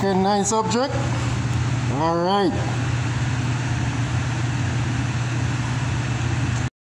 Okay. nice object. All right.